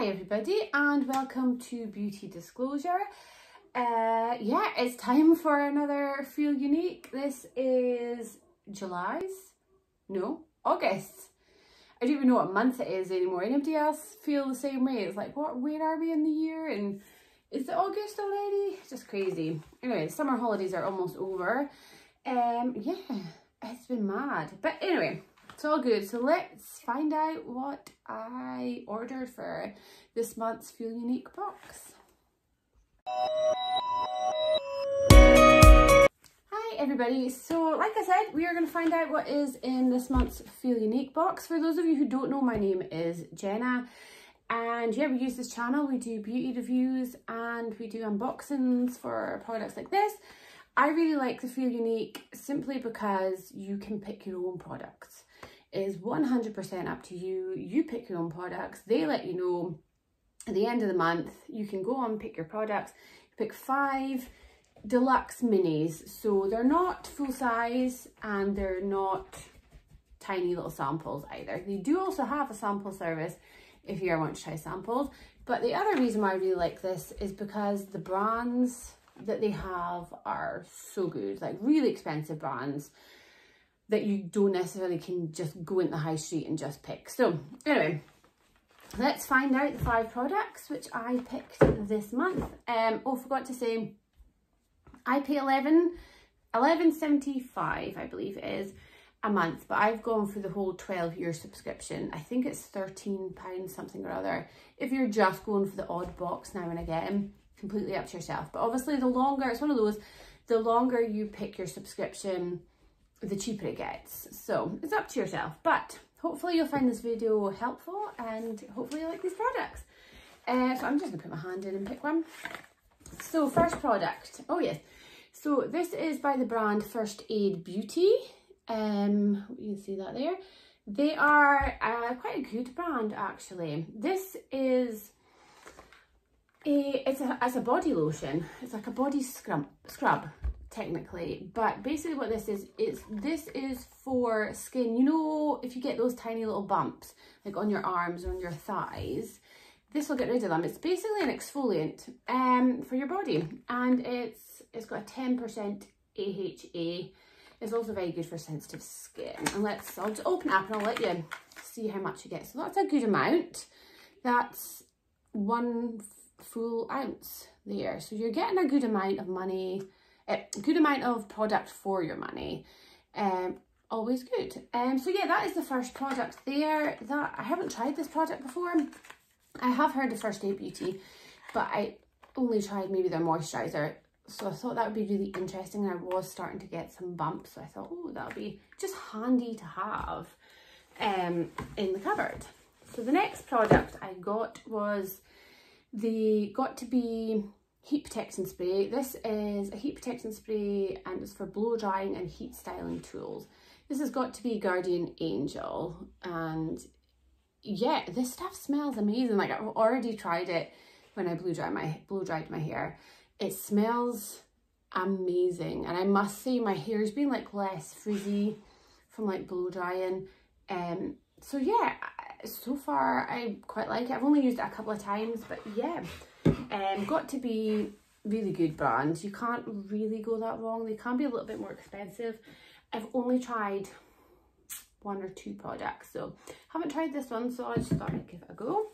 Hi everybody and welcome to Beauty Disclosure. Uh, yeah, it's time for another Feel Unique. This is July's, no, August. I don't even know what month it is anymore. Anybody else feel the same way? It's like, what, where are we in the year? And is it August already? Just crazy. Anyway, summer holidays are almost over. Um, yeah, it's been mad. But anyway, it's all good. So let's find out what I ordered for this month's Feel Unique box. Hi everybody. So like I said, we are going to find out what is in this month's Feel Unique box. For those of you who don't know, my name is Jenna. And yeah, we use this channel, we do beauty reviews and we do unboxings for products like this. I really like the Feel Unique simply because you can pick your own products is 100% up to you. You pick your own products. They let you know at the end of the month, you can go on pick your products. Pick five deluxe minis. So they're not full size and they're not tiny little samples either. They do also have a sample service if you ever want to try samples. But the other reason why I really like this is because the brands that they have are so good, like really expensive brands that you don't necessarily can just go into the high street and just pick. So anyway, let's find out the five products which I picked this month. Um, oh, forgot to say, I pay 11, 11.75 I believe it is a month, but I've gone for the whole 12 year subscription. I think it's 13 pounds something or other. If you're just going for the odd box now and again, completely up to yourself. But obviously the longer, it's one of those, the longer you pick your subscription, the cheaper it gets. So it's up to yourself, but hopefully you'll find this video helpful and hopefully you like these products. Uh, so I'm just gonna put my hand in and pick one. So first product, oh yes. So this is by the brand First Aid Beauty. Um, you can see that there. They are uh, quite a good brand actually. This is a, it's a, as a body lotion. It's like a body scrub, scrub technically but basically what this is is this is for skin. You know if you get those tiny little bumps like on your arms or on your thighs this will get rid of them. It's basically an exfoliant um for your body and it's it's got a 10 percent AHA it's also very good for sensitive skin. And let's I'll just open it up and I'll let you see how much you get so that's a good amount. That's one full ounce there. So you're getting a good amount of money a good amount of product for your money. Um, always good. Um, so yeah, that is the first product there. That I haven't tried this product before. I have heard of First Aid Beauty, but I only tried maybe their moisturiser. So I thought that would be really interesting. I was starting to get some bumps. So I thought, oh, that'll be just handy to have um, in the cupboard. So the next product I got was the Got2b heat protection spray. This is a heat protection spray and it's for blow drying and heat styling tools. This has Got2b Guardian Angel and yeah, this stuff smells amazing. Like I've already tried it when I blow dry my blow dried my hair. It smells amazing and I must say my hair's been like less frizzy from like blow drying. Um, so yeah, so far I quite like it. I've only used it a couple of times, but yeah, um, Got2b really good brands. You can't really go that wrong. They can be a little bit more expensive. I've only tried one or two products, so haven't tried this one, so I just thought I'd give it a go.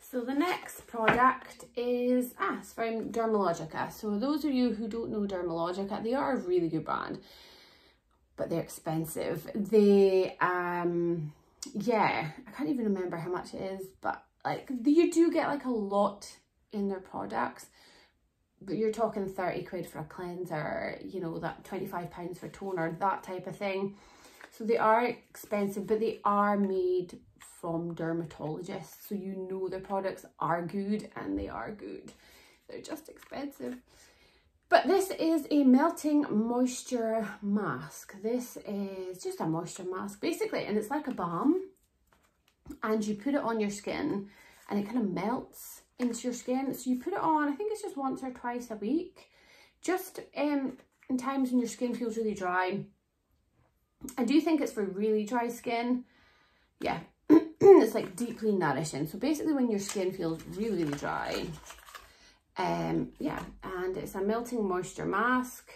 So the next product is, ah, it's from Dermalogica. So those of you who don't know Dermalogica, they are a really good brand, but they're expensive. They, um, yeah, I can't even remember how much it is, but like you do get like a lot in their products but you're talking 30 quid for a cleanser you know that 25 pounds for toner that type of thing. So they are expensive but they are made from dermatologists so you know their products are good and they are good. They're just expensive. But this is a melting moisture mask. This is just a moisture mask basically and it's like a balm and you put it on your skin and it kind of melts into your skin. So you put it on, I think it's just once or twice a week, just um, in times when your skin feels really dry. I do think it's for really dry skin. Yeah. it's like deeply nourishing. So basically when your skin feels really, really dry, um, yeah, and it's a melting moisture mask.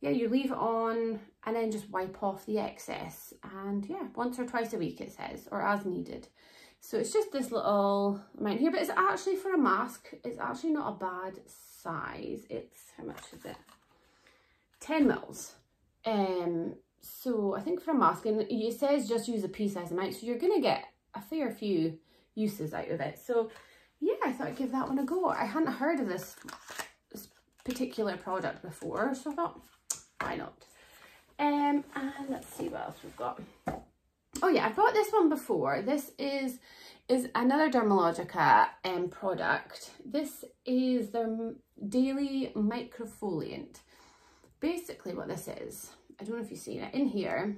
Yeah, you leave it on and then just wipe off the excess. And yeah, once or twice a week it says, or as needed. So it's just this little amount here, but it's actually for a mask. It's actually not a bad size. It's, how much is it? 10 mils. Um, so I think for a mask, and it says just use a pea size amount, so you're going to get a fair few uses out of it. So yeah, I thought I'd give that one a go. I hadn't heard of this, this particular product before, so I thought, why not? Um, and let's see what else we've got. Oh yeah, I bought this one before. This is is another Dermalogica um, product. This is their Daily Microfoliant. Basically what this is, I don't know if you've seen it, in here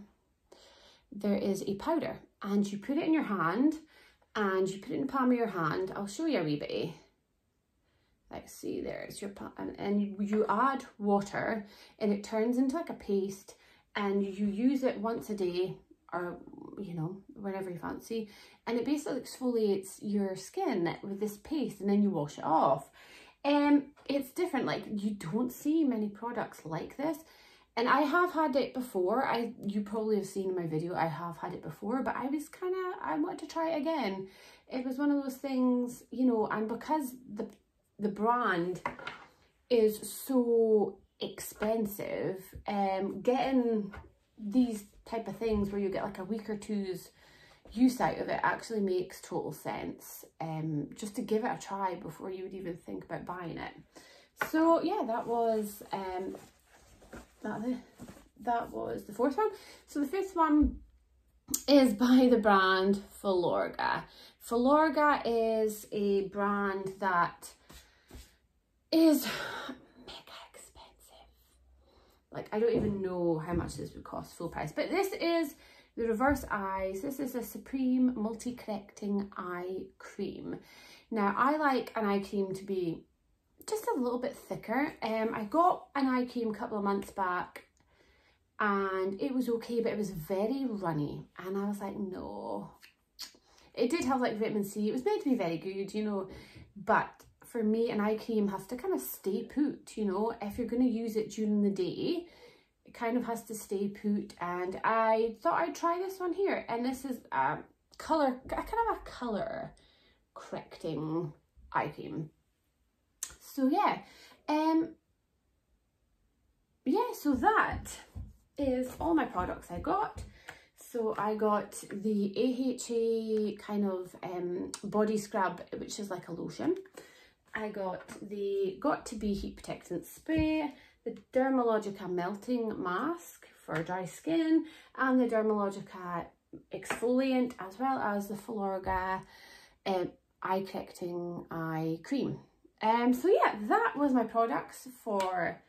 there is a powder and you put it in your hand and you put it in the palm of your hand. I'll show you a wee bit. Like see there's your palm and, you, you add water and it turns into like a paste and you use it once a day or you know whenever you fancy and it basically exfoliates your skin with this paste and then you wash it off and um, it's different like you don't see many products like this and I have had it before. I You probably have seen in my video, I have had it before, but I was kind of, I wanted to try it again. It was one of those things, you know, and because the, the brand is so expensive, um, getting these type of things where you get like a week or two's use out of it actually makes total sense. Um, just to give it a try before you would even think about buying it. So yeah, that was um, that that was the fourth one. So the fifth one is by the brand Filorga. Filorga is a brand that is mega expensive. Like I don't even know how much this would cost full price, but this is the Reverse Eyes. This is a Supreme Multi-Correcting Eye Cream. Now I like an eye cream to be just a little bit thicker. Um, I got an eye cream a couple of months back and it was okay, but it was very runny. And I was like, no. It did have like vitamin C. It was meant to be very good, you know, but for me, an eye cream has to kind of stay put, you know, if you're going to use it during the day, it kind of has to stay put. And I thought I'd try this one here. And this is a colour, a kind of a colour correcting eye cream. So yeah, um, yeah, so that is all my products I got. So I got the AHA kind of um, body scrub, which is like a lotion. I got the Got2b Heat Protectant Spray, the Dermalogica Melting Mask for dry skin, and the Dermalogica Exfoliant, as well as the Filorga uh, Eye Correcting Eye Cream. Um, so yeah, that was my products for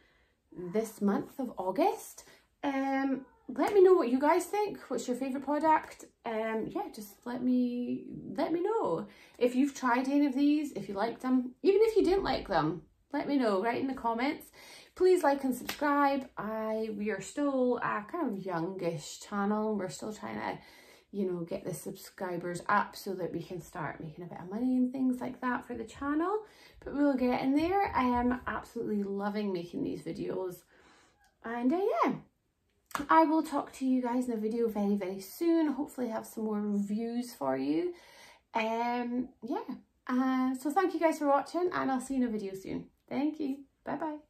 this month of August. Um, let me know what you guys think. What's your favourite product? Um, yeah, just let me let me know. If you've tried any of these, if you liked them, even if you didn't like them, let me know, right in the comments. Please like and subscribe. I We are still a kind of youngish channel. We're still trying to you know, get the subscribers up so that we can start making a bit of money and things like that for the channel. But we'll get in there. I am absolutely loving making these videos. And uh, yeah, I will talk to you guys in a video very, very soon. Hopefully have some more reviews for you. Um, yeah. Uh, so thank you guys for watching and I'll see you in a video soon. Thank you. Bye-bye.